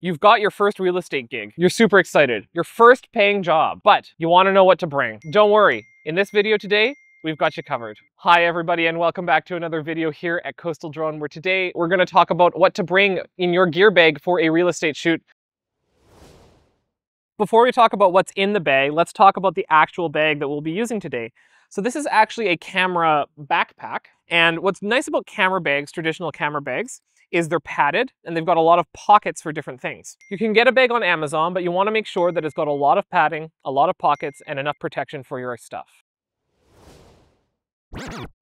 You've got your first real estate gig. You're super excited. Your first paying job, but you want to know what to bring. Don't worry. In this video today, we've got you covered. Hi everybody and welcome back to another video here at Coastal Drone where today we're going to talk about what to bring in your gear bag for a real estate shoot. Before we talk about what's in the bag, let's talk about the actual bag that we'll be using today. So this is actually a camera backpack. And what's nice about camera bags, traditional camera bags, is they're padded and they've got a lot of pockets for different things. You can get a bag on Amazon, but you wanna make sure that it's got a lot of padding, a lot of pockets, and enough protection for your stuff.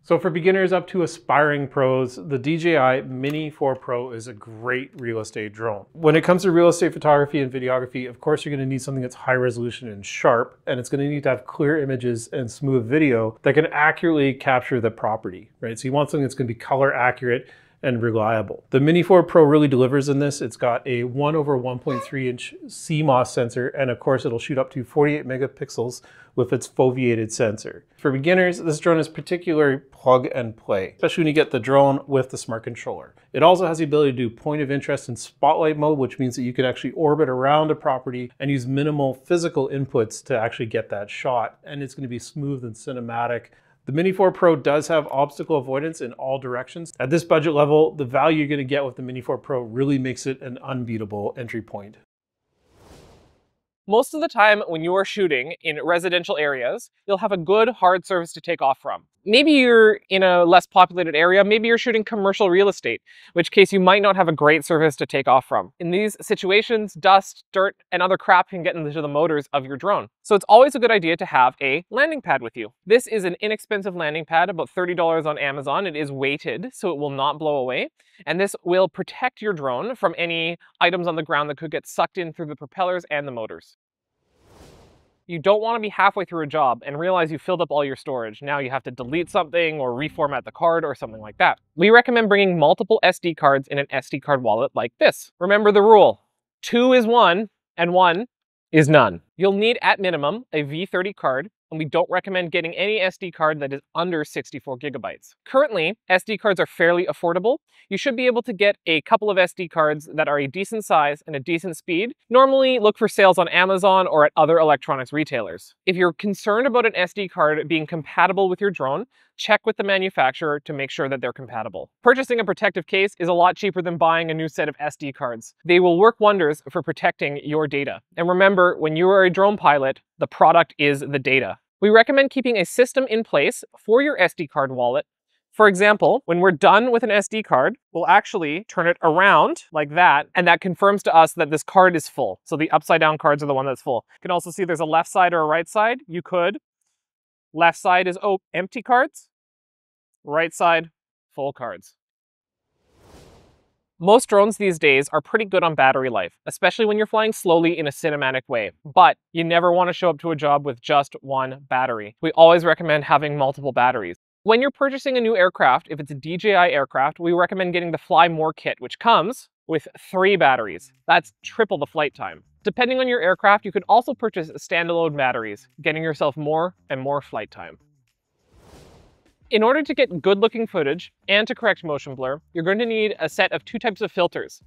So for beginners up to aspiring pros, the DJI Mini 4 Pro is a great real estate drone. When it comes to real estate photography and videography, of course, you're gonna need something that's high resolution and sharp, and it's gonna need to have clear images and smooth video that can accurately capture the property, right? So you want something that's gonna be color accurate, and reliable. The Mini 4 Pro really delivers in this. It's got a 1 over 1.3 inch CMOS sensor, and of course it'll shoot up to 48 megapixels with its foveated sensor. For beginners, this drone is particularly plug and play, especially when you get the drone with the smart controller. It also has the ability to do point of interest and spotlight mode, which means that you can actually orbit around a property and use minimal physical inputs to actually get that shot. And it's gonna be smooth and cinematic the Mini 4 Pro does have obstacle avoidance in all directions. At this budget level, the value you're gonna get with the Mini 4 Pro really makes it an unbeatable entry point. Most of the time when you are shooting in residential areas, you'll have a good hard surface to take off from. Maybe you're in a less populated area, maybe you're shooting commercial real estate, which case you might not have a great surface to take off from. In these situations, dust, dirt, and other crap can get into the motors of your drone. So it's always a good idea to have a landing pad with you. This is an inexpensive landing pad, about $30 on Amazon. It is weighted, so it will not blow away. And this will protect your drone from any items on the ground that could get sucked in through the propellers and the motors. You don't want to be halfway through a job and realize you filled up all your storage. Now you have to delete something or reformat the card or something like that. We recommend bringing multiple SD cards in an SD card wallet like this. Remember the rule, two is one and one is none. You'll need at minimum a V30 card and we don't recommend getting any SD card that is under 64 gigabytes. Currently, SD cards are fairly affordable. You should be able to get a couple of SD cards that are a decent size and a decent speed. Normally, look for sales on Amazon or at other electronics retailers. If you're concerned about an SD card being compatible with your drone, check with the manufacturer to make sure that they're compatible. Purchasing a protective case is a lot cheaper than buying a new set of SD cards. They will work wonders for protecting your data. And remember, when you are a drone pilot, the product is the data. We recommend keeping a system in place for your SD card wallet. For example, when we're done with an SD card, we'll actually turn it around like that, and that confirms to us that this card is full. So the upside down cards are the one that's full. You can also see there's a left side or a right side. You could. Left side is oh, empty cards. Right side, full cards. Most drones these days are pretty good on battery life, especially when you're flying slowly in a cinematic way, but you never want to show up to a job with just one battery. We always recommend having multiple batteries. When you're purchasing a new aircraft, if it's a DJI aircraft, we recommend getting the Fly More kit, which comes with three batteries. That's triple the flight time. Depending on your aircraft, you can also purchase standalone batteries, getting yourself more and more flight time. In order to get good looking footage and to correct motion blur, you're going to need a set of two types of filters,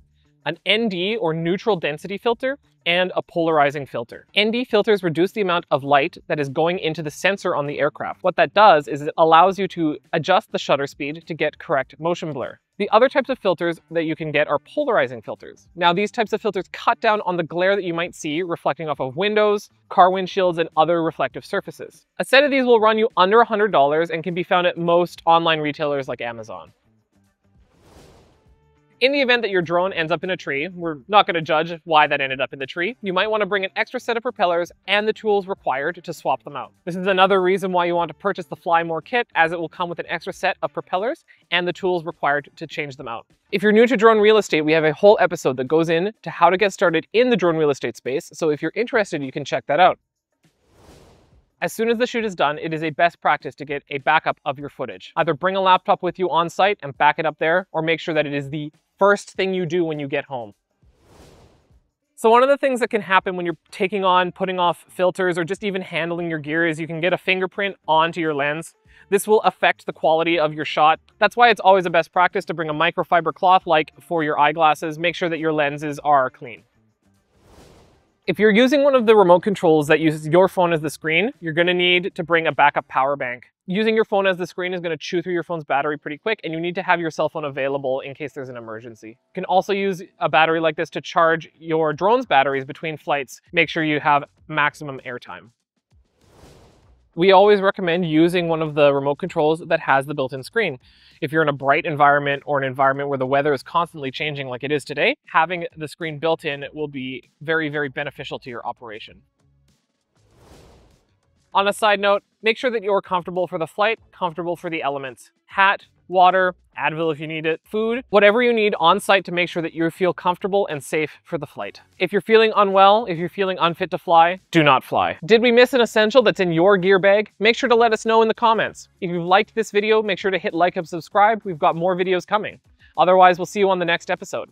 an ND or neutral density filter and a polarizing filter. ND filters reduce the amount of light that is going into the sensor on the aircraft. What that does is it allows you to adjust the shutter speed to get correct motion blur. The other types of filters that you can get are polarizing filters. Now these types of filters cut down on the glare that you might see reflecting off of windows, car windshields, and other reflective surfaces. A set of these will run you under $100 and can be found at most online retailers like Amazon. In the event that your drone ends up in a tree, we're not going to judge why that ended up in the tree, you might want to bring an extra set of propellers and the tools required to swap them out. This is another reason why you want to purchase the Fly More kit as it will come with an extra set of propellers and the tools required to change them out. If you're new to drone real estate, we have a whole episode that goes in to how to get started in the drone real estate space, so if you're interested, you can check that out. As soon as the shoot is done, it is a best practice to get a backup of your footage. Either bring a laptop with you on site and back it up there, or make sure that it is the first thing you do when you get home. So one of the things that can happen when you're taking on, putting off filters, or just even handling your gear is you can get a fingerprint onto your lens. This will affect the quality of your shot. That's why it's always a best practice to bring a microfiber cloth like for your eyeglasses. Make sure that your lenses are clean. If you're using one of the remote controls that uses your phone as the screen, you're gonna need to bring a backup power bank. Using your phone as the screen is gonna chew through your phone's battery pretty quick and you need to have your cell phone available in case there's an emergency. You can also use a battery like this to charge your drone's batteries between flights. Make sure you have maximum airtime. We always recommend using one of the remote controls that has the built-in screen. If you're in a bright environment or an environment where the weather is constantly changing like it is today, having the screen built in will be very, very beneficial to your operation. On a side note, make sure that you're comfortable for the flight, comfortable for the elements. Hat, water, Advil if you need it, food, whatever you need on site to make sure that you feel comfortable and safe for the flight. If you're feeling unwell, if you're feeling unfit to fly, do not fly. Did we miss an essential that's in your gear bag? Make sure to let us know in the comments. If you've liked this video, make sure to hit like and subscribe. We've got more videos coming. Otherwise, we'll see you on the next episode.